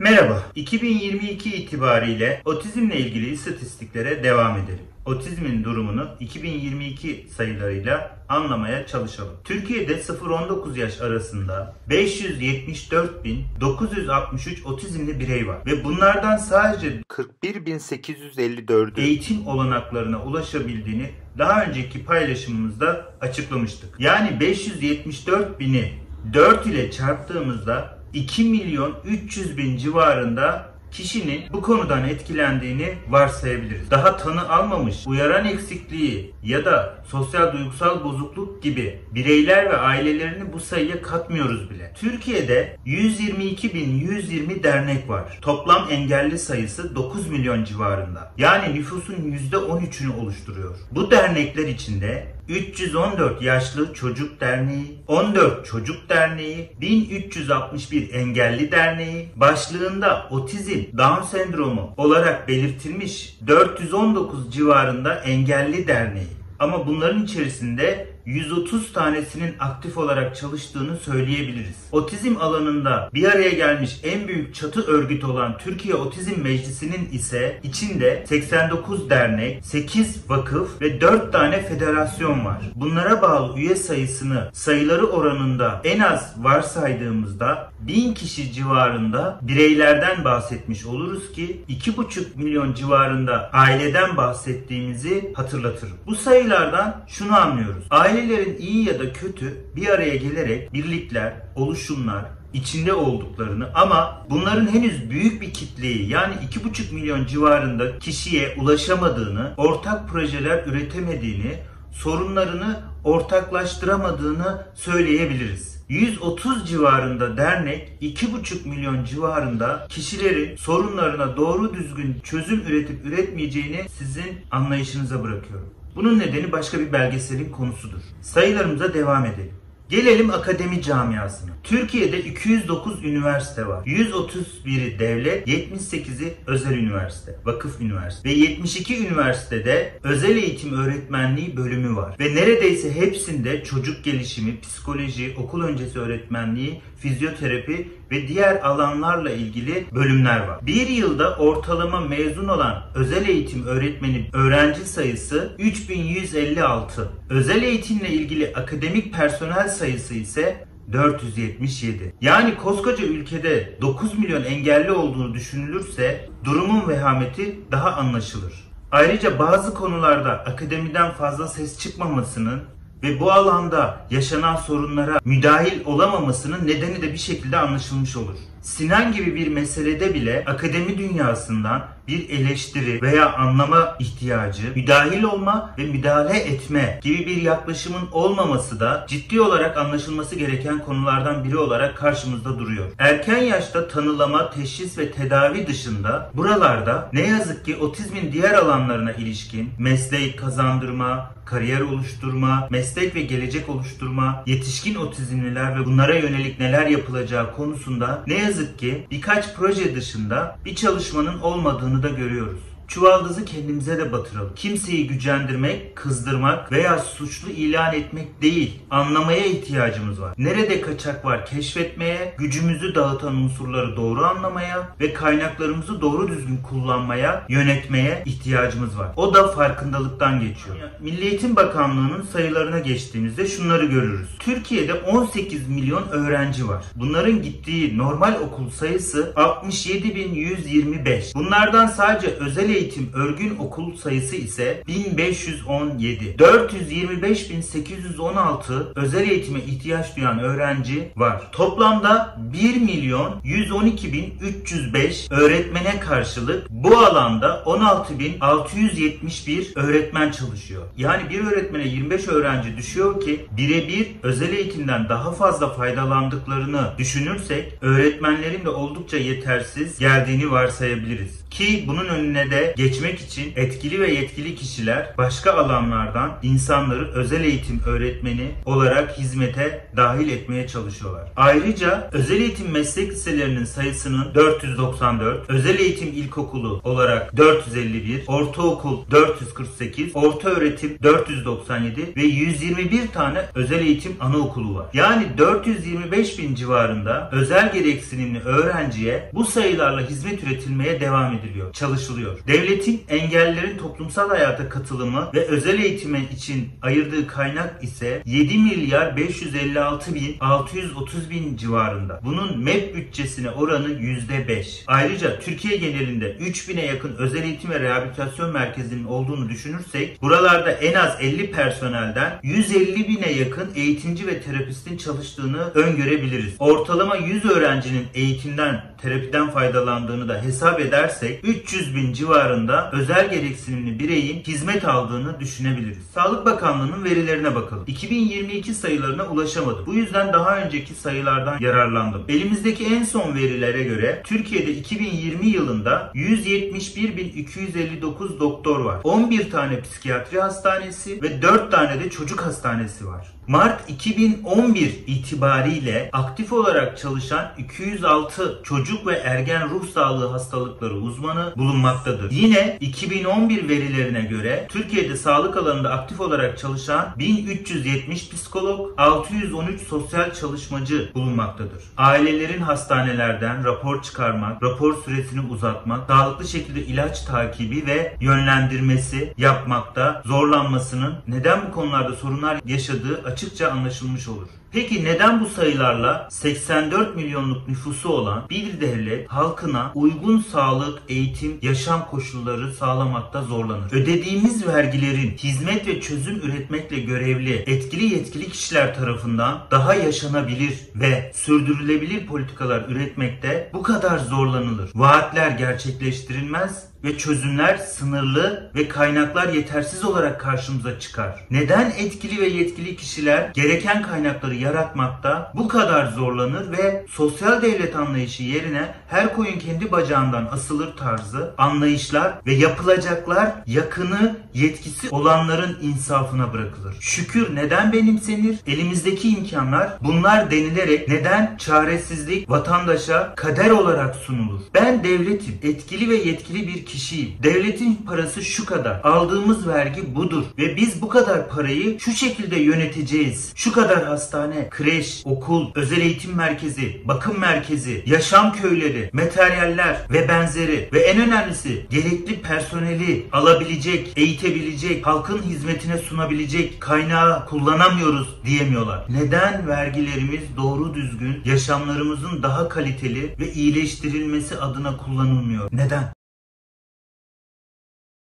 Merhaba, 2022 itibariyle otizmle ilgili istatistiklere devam edelim. Otizmin durumunu 2022 sayılarıyla anlamaya çalışalım. Türkiye'de 0-19 yaş arasında 574.963 otizmli birey var ve bunlardan sadece 41.854 eğitim olanaklarına ulaşabildiğini daha önceki paylaşımımızda açıklamıştık. Yani 574 bini 4 ile çarptığımızda 2 milyon 300 bin civarında kişinin bu konudan etkilendiğini varsayabiliriz. Daha tanı almamış, uyaran eksikliği ya da sosyal duygusal bozukluk gibi bireyler ve ailelerini bu sayıya katmıyoruz bile. Türkiye'de 122.120 dernek var. Toplam engelli sayısı 9 milyon civarında. Yani nüfusun %13'ünü oluşturuyor. Bu dernekler içinde 314 Yaşlı Çocuk Derneği, 14 Çocuk Derneği, 1361 Engelli Derneği, başlığında otizm, Down sendromu olarak belirtilmiş 419 civarında engelli derneği. Ama bunların içerisinde 130 tanesinin aktif olarak çalıştığını söyleyebiliriz. Otizm alanında bir araya gelmiş en büyük çatı örgüt olan Türkiye Otizm Meclisi'nin ise içinde 89 dernek, 8 vakıf ve 4 tane federasyon var. Bunlara bağlı üye sayısını sayıları oranında en az varsaydığımızda 1000 kişi civarında bireylerden bahsetmiş oluruz ki 2,5 milyon civarında aileden bahsettiğimizi hatırlatırım. Bu sayılardan şunu anlıyoruz. Aile Ailelerin iyi ya da kötü bir araya gelerek birlikler, oluşumlar, içinde olduklarını ama bunların henüz büyük bir kitleyi yani 2,5 milyon civarında kişiye ulaşamadığını, ortak projeler üretemediğini, sorunlarını ortaklaştıramadığını söyleyebiliriz. 130 civarında dernek, 2,5 milyon civarında kişilerin sorunlarına doğru düzgün çözüm üretip üretmeyeceğini sizin anlayışınıza bırakıyorum. Bunun nedeni başka bir belgeselin konusudur. Sayılarımıza devam edelim. Gelelim akademi camiasına. Türkiye'de 209 üniversite var. 131'i devlet, 78'i özel üniversite, vakıf üniversite ve 72 üniversitede özel eğitim öğretmenliği bölümü var. Ve neredeyse hepsinde çocuk gelişimi, psikoloji, okul öncesi öğretmenliği, fizyoterapi ve diğer alanlarla ilgili bölümler var. Bir yılda ortalama mezun olan özel eğitim öğretmeni öğrenci sayısı 3156. Özel eğitimle ilgili akademik personel sayısı ise 477. Yani koskoca ülkede 9 milyon engelli olduğunu düşünülürse durumun vehameti daha anlaşılır. Ayrıca bazı konularda akademiden fazla ses çıkmamasının ve bu alanda yaşanan sorunlara müdahil olamamasının nedeni de bir şekilde anlaşılmış olur. Sinan gibi bir meselede bile akademi dünyasından bir eleştiri veya anlama ihtiyacı, müdahil olma ve müdahale etme gibi bir yaklaşımın olmaması da ciddi olarak anlaşılması gereken konulardan biri olarak karşımızda duruyor. Erken yaşta tanılama, teşhis ve tedavi dışında buralarda ne yazık ki otizmin diğer alanlarına ilişkin meslek kazandırma, kariyer oluşturma, meslek ve gelecek oluşturma, yetişkin otizmliler ve bunlara yönelik neler yapılacağı konusunda ne yazık ki birkaç proje dışında bir çalışmanın olmadığını da görüyoruz. Çuvaldızı kendimize de batıralım. Kimseyi gücendirmek, kızdırmak veya suçlu ilan etmek değil. Anlamaya ihtiyacımız var. Nerede kaçak var keşfetmeye, gücümüzü dağıtan unsurları doğru anlamaya ve kaynaklarımızı doğru düzgün kullanmaya, yönetmeye ihtiyacımız var. O da farkındalıktan geçiyor. Milli Eğitim Bakanlığı'nın sayılarına geçtiğimizde şunları görürüz. Türkiye'de 18 milyon öğrenci var. Bunların gittiği normal okul sayısı 67.125. Bunlardan sadece özel eğitim örgün okul sayısı ise 1517. 425.816 özel eğitime ihtiyaç duyan öğrenci var. Toplamda 1 milyon 112.305 öğretmene karşılık bu alanda 16.671 öğretmen çalışıyor. Yani bir öğretmene 25 öğrenci düşüyor ki birebir özel eğitimden daha fazla faydalandıklarını düşünürsek öğretmenlerin de oldukça yetersiz geldiğini varsayabiliriz. Ki bunun önüne de geçmek için etkili ve yetkili kişiler başka alanlardan insanları özel eğitim öğretmeni olarak hizmete dahil etmeye çalışıyorlar. Ayrıca özel eğitim meslek liselerinin sayısının 494, özel eğitim ilkokulu olarak 451, ortaokul 448, orta öğretim 497 ve 121 tane özel eğitim anaokulu var. Yani 425 bin civarında özel gereksinimli öğrenciye bu sayılarla hizmet üretilmeye devam ediliyor, çalışılıyor. Devletin engellilerin toplumsal hayata katılımı ve özel eğitime için ayırdığı kaynak ise 7 milyar 556 bin 630 bin civarında. Bunun MEP bütçesine oranı %5. Ayrıca Türkiye genelinde 3000'e yakın özel eğitim ve rehabilitasyon merkezinin olduğunu düşünürsek buralarda en az 50 personelden 150 bine yakın eğitimci ve terapistin çalıştığını öngörebiliriz. Ortalama 100 öğrencinin eğitimden, terapiden faydalandığını da hesap edersek 300 bin civarında özel gereksinimli bireyin hizmet aldığını düşünebiliriz. Sağlık Bakanlığı'nın verilerine bakalım. 2022 sayılarına ulaşamadım. Bu yüzden daha önceki sayılardan yararlandım. Elimizdeki en son verilere göre Türkiye'de 2020 yılında 171.259 doktor var. 11 tane psikiyatri hastanesi ve 4 tane de çocuk hastanesi var. Mart 2011 itibariyle aktif olarak çalışan 206 çocuk ve ergen ruh sağlığı hastalıkları uzmanı bulunmaktadır. Yine 2011 verilerine göre Türkiye'de sağlık alanında aktif olarak çalışan 1370 psikolog, 613 sosyal çalışmacı bulunmaktadır. Ailelerin hastanelerden rapor çıkarmak, rapor süresini uzatmak, sağlıklı şekilde ilaç takibi ve yönlendirmesi yapmakta zorlanmasının neden bu konularda sorunlar yaşadığı açıkça anlaşılmış olur. Peki neden bu sayılarla 84 milyonluk nüfusu olan bir devlet halkına uygun sağlık, eğitim, yaşam koşulları sağlamakta zorlanır? Ödediğimiz vergilerin hizmet ve çözüm üretmekle görevli etkili yetkili kişiler tarafından daha yaşanabilir ve sürdürülebilir politikalar üretmekte bu kadar zorlanılır. Vaatler gerçekleştirilmez ve çözümler sınırlı ve kaynaklar yetersiz olarak karşımıza çıkar. Neden etkili ve yetkili kişiler gereken kaynakları yaratmakta bu kadar zorlanır ve sosyal devlet anlayışı yerine her koyun kendi bacağından asılır tarzı anlayışlar ve yapılacaklar yakını yetkisi olanların insafına bırakılır. Şükür neden benimsenir? Elimizdeki imkanlar bunlar denilerek neden çaresizlik vatandaşa kader olarak sunulur? Ben devletim, etkili ve yetkili bir kişiyim. Devletin parası şu kadar. Aldığımız vergi budur ve biz bu kadar parayı şu şekilde yöneteceğiz. Şu kadar hastane, kreş, okul, özel eğitim merkezi, bakım merkezi, yaşam köyleri, materyaller ve benzeri ve en önemlisi gerekli personeli alabilecek, eğitebilecek, halkın hizmetine sunabilecek kaynağı kullanamıyoruz diyemiyorlar. Neden vergilerimiz doğru düzgün yaşamlarımızın daha kaliteli ve iyileştirilmesi adına kullanılmıyor? Neden?